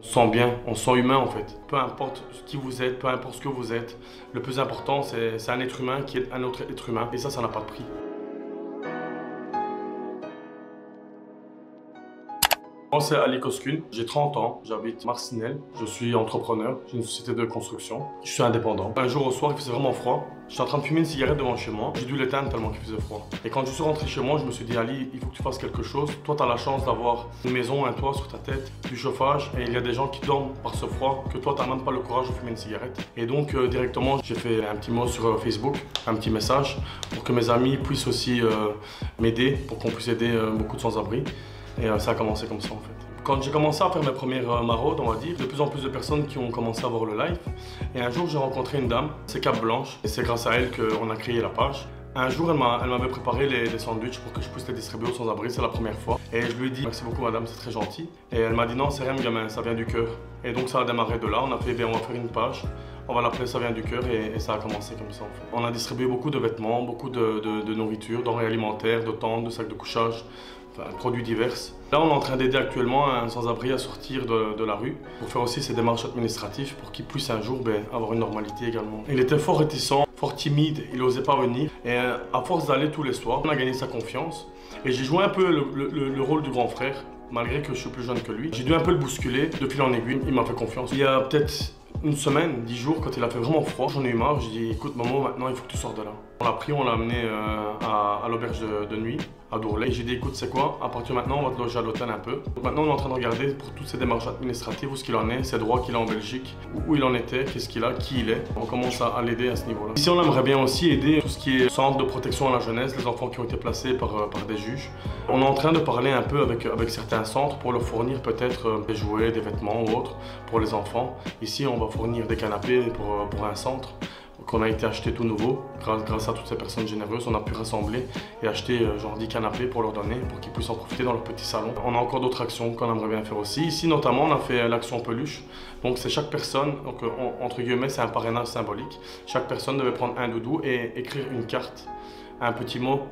On se sent bien, on se sent humain en fait. Peu importe qui vous êtes, peu importe ce que vous êtes, le plus important c'est un être humain qui est un autre être humain. Et ça, ça n'a pas de prix. Moi, c'est Ali Koskun, j'ai 30 ans, j'habite Marcinelle, je suis entrepreneur, j'ai une société de construction, je suis indépendant. Un jour au soir, il faisait vraiment froid, j'étais en train de fumer une cigarette devant chez moi, j'ai dû l'éteindre tellement qu'il faisait froid. Et quand je suis rentré chez moi, je me suis dit, Ali, il faut que tu fasses quelque chose. Toi, tu as la chance d'avoir une maison, un toit sur ta tête, du chauffage, et il y a des gens qui dorment par ce froid, que toi, tu même pas le courage de fumer une cigarette. Et donc, euh, directement, j'ai fait un petit mot sur euh, Facebook, un petit message, pour que mes amis puissent aussi euh, m'aider, pour qu'on puisse aider beaucoup de sans-abri. Et euh, ça a commencé comme ça en fait. Quand j'ai commencé à faire mes premières euh, maraudes, on va dire, de plus en plus de personnes qui ont commencé à voir le live. Et un jour, j'ai rencontré une dame, c'est Cap Blanche, et c'est grâce à elle qu'on a créé la page. Un jour, elle m'avait préparé les, sandwichs pour que je puisse les distribuer aux sans-abri, c'est la première fois. Et je lui ai dit merci beaucoup madame, c'est très gentil. Et elle m'a dit non, c'est rien gamin, ça vient du cœur. Et donc ça a démarré de là, on a fait, bien, on va faire une page, on va l'appeler ça vient du cœur et, ça a commencé comme ça en fait. On a distribué beaucoup de vêtements, beaucoup de, de nourriture, denrées alimentaires, de tentes, de sacs de couchage, produits divers. Là, on est en train d'aider actuellement un sans-abri à sortir de, la rue pour faire aussi ses démarches administratives pour qu'il puisse un jour ben, avoir une normalité également. Il était fort réticent, fort timide, il n'osait pas venir. Et euh, à force d'aller tous les soirs, on a gagné sa confiance. Et j'ai joué un peu le, rôle du grand frère, malgré que je suis plus jeune que lui. J'ai dû un peu le bousculer. Depuis en aiguille, il m'a fait confiance. Il y a peut-être une semaine, dix jours, quand il a fait vraiment froid, j'en ai eu marre. J'ai dit, écoute maman, maintenant il faut que tu sortes de là. On l'a pris, on l'a amené euh, à, l'auberge de, nuit, à Dourlay. J'ai dit, écoute, c'est quoi? À partir de maintenant, on va te loger à l'hôtel un peu. maintenant, on est en train de regarder pour toutes ces démarches administratives, où ce qu'il en est, ses droits qu'il a en Belgique, où il en était, qu'est-ce qu'il a, qui il est. On commence à, l'aider à ce niveau-là. Ici, on aimerait bien aussi aider tout ce qui est centre de protection à la jeunesse, les enfants qui ont été placés par, euh, des juges. On est en train de parler un peu avec, avec certains centres pour leur fournir peut-être euh, des jouets, des vêtements ou autres pour les enfants. Ici, on va fournir des canapés pour, pour un centre qu'on a été acheté tout nouveau. Grâce, à toutes ces personnes généreuses, on a pu rassembler et acheter euh, genre 10 canapés pour leur donner, pour qu'ils puissent en profiter dans leur petit salon. On a encore d'autres actions qu'on aimerait bien faire aussi. Ici, notamment, on a fait l'action peluche. Donc, c'est chaque personne, euh, entre guillemets, c'est un parrainage symbolique. Chaque personne devait prendre un doudou et écrire une carte, un petit mot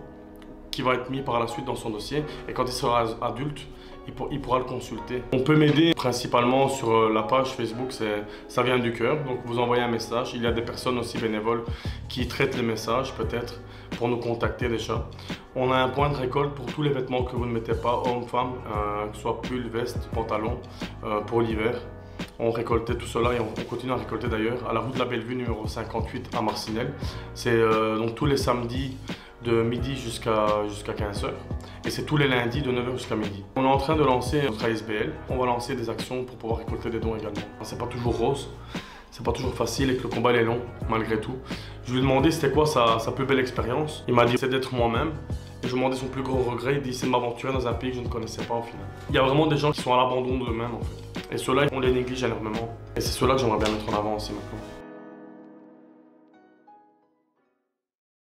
qui va être mis par la suite dans son dossier. Et quand il sera adulte, il, pourra le consulter. On peut m'aider principalement sur euh, la page Facebook, ça vient du cœur. Donc vous envoyez un message. Il y a des personnes aussi bénévoles qui traitent les messages peut-être pour nous contacter déjà. On a un point de récolte pour tous les vêtements que vous ne mettez pas, hommes, femmes, euh, que ce soit pull, veste, pantalon, euh, pour l'hiver. On récoltait tout cela et on, continue à récolter d'ailleurs à la route de la Bellevue numéro 58 à Marcinelle. C'est donc tous les samedis de midi jusqu'à jusqu'à 15h. Et c'est tous les lundis de 9h jusqu'à midi. On est en train de lancer notre ASBL. On va lancer des actions pour pouvoir récolter des dons également. C'est pas toujours rose, c'est pas toujours facile et que le combat est long malgré tout. Je lui ai demandé c'était quoi sa, sa, plus belle expérience. Il m'a dit c'est d'être moi-même. Et je lui ai demandé son plus gros regret. Il dit c'est de m'aventurer dans un pays que je ne connaissais pas au final. Il y a vraiment des gens qui sont à l'abandon d'eux-mêmes en fait. Et ceux-là, on les néglige énormément. Et c'est ceux-là que j'aimerais bien mettre en avant aussi maintenant.